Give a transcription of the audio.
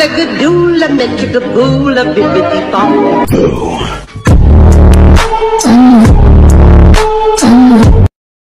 Ragadoula, metricaboola, bibbidi bop.